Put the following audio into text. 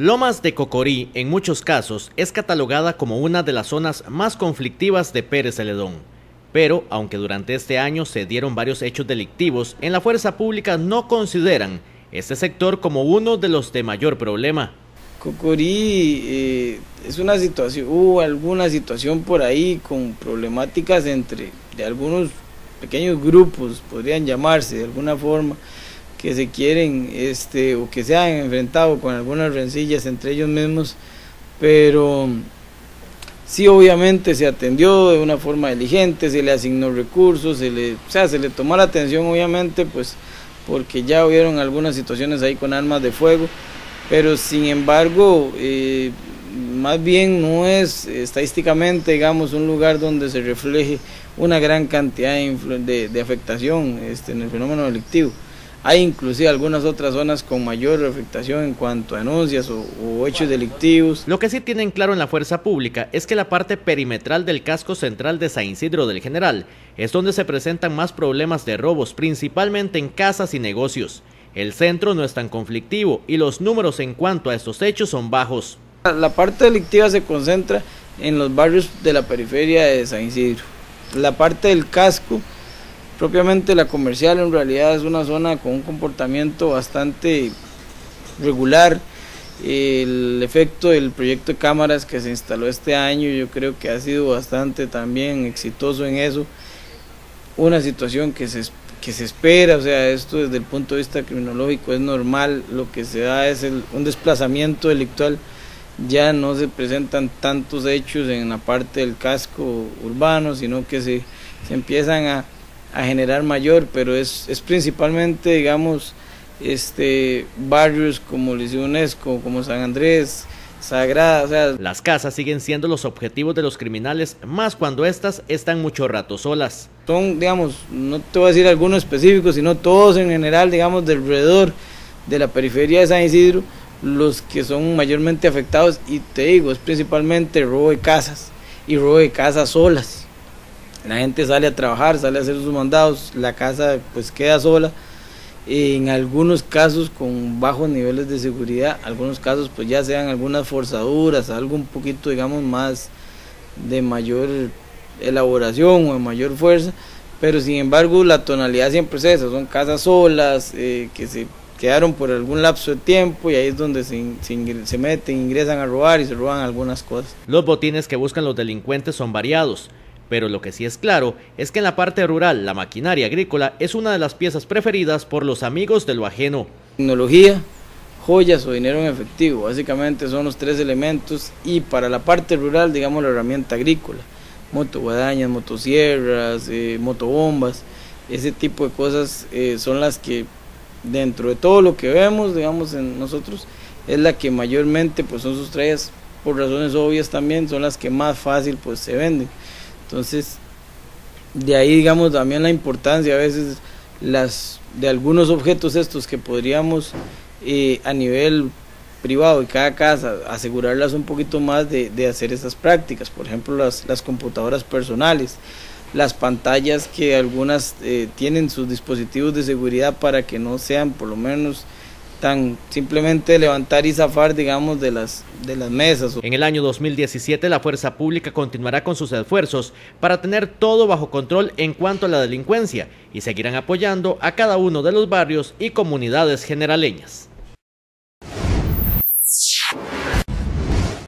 Lomas de Cocorí, en muchos casos, es catalogada como una de las zonas más conflictivas de Pérez Celedón. Pero, aunque durante este año se dieron varios hechos delictivos, en la fuerza pública no consideran este sector como uno de los de mayor problema. Cocorí eh, es una situación, hubo alguna situación por ahí con problemáticas entre de algunos pequeños grupos, podrían llamarse de alguna forma, que se quieren este, o que se han enfrentado con algunas rencillas entre ellos mismos, pero sí obviamente se atendió de una forma diligente, se le asignó recursos, se le, o sea, se le tomó la atención obviamente pues porque ya hubieron algunas situaciones ahí con armas de fuego, pero sin embargo eh, más bien no es estadísticamente digamos un lugar donde se refleje una gran cantidad de, de afectación este, en el fenómeno delictivo. Hay inclusive algunas otras zonas con mayor afectación en cuanto a denuncias o, hechos delictivos. Lo que sí tienen claro en la fuerza pública es que la parte perimetral del casco central de San Isidro del General es donde se presentan más problemas de robos, principalmente en casas y negocios. El centro no es tan conflictivo y los números en cuanto a estos hechos son bajos. La parte delictiva se concentra en los barrios de la periferia de San Isidro. La parte del casco Propiamente la comercial en realidad es una zona con un comportamiento bastante regular. El efecto del proyecto de cámaras que se instaló este año yo creo que ha sido bastante también exitoso en eso. Una situación que se, que se espera, o sea, esto desde el punto de vista criminológico es normal, lo que se da es un desplazamiento delictual, ya no se presentan tantos hechos en la parte del casco urbano, sino que se, se empiezan a a generar mayor, pero es, es principalmente, digamos, este, barrios como Liceo UNESCO, como San Andrés, Sagrada, o sea... Las casas siguen siendo los objetivos de los criminales, más cuando estas están mucho rato solas. Son, digamos, no te voy a decir algunos específicos, sino todos en general, digamos, del alrededor de la periferia de San Isidro, los que son mayormente afectados, y te digo, es principalmente robo de casas, y robo de casas solas. La gente sale a trabajar, sale a hacer sus mandados, la casa pues queda sola. En algunos casos con bajos niveles de seguridad, algunos casos pues ya sean algunas forzaduras, algo un poquito digamos más de mayor elaboración o de mayor fuerza, pero sin embargo la tonalidad siempre es esa, son casas solas eh, que se quedaron por algún lapso de tiempo y ahí es donde se, se, se, meten, ingresan a robar y se roban algunas cosas. Los botines que buscan los delincuentes son variados. Pero lo que sí es claro es que en la parte rural la maquinaria agrícola es una de las piezas preferidas por los amigos de lo ajeno. Tecnología, joyas o dinero en efectivo, básicamente son los tres elementos y para la parte rural digamos la herramienta agrícola, motoguadañas, motosierras, eh, motobombas, ese tipo de cosas eh, son las que dentro de todo lo que vemos digamos en nosotros es la que mayormente pues son sustraídas por razones obvias también, son las que más fácil pues se venden. Entonces, de ahí digamos también la importancia a veces las de algunos objetos estos que podríamos eh, a nivel privado de cada casa asegurarlas un poquito más de, de hacer esas prácticas, por ejemplo las, las, computadoras personales, las pantallas que algunas eh, tienen sus dispositivos de seguridad para que no sean por lo menos tan simplemente levantar y zafar, digamos, de las, de las mesas. En el año 2017 la fuerza pública continuará con sus esfuerzos para tener todo bajo control en cuanto a la delincuencia y seguirán apoyando a cada uno de los barrios y comunidades generaleñas.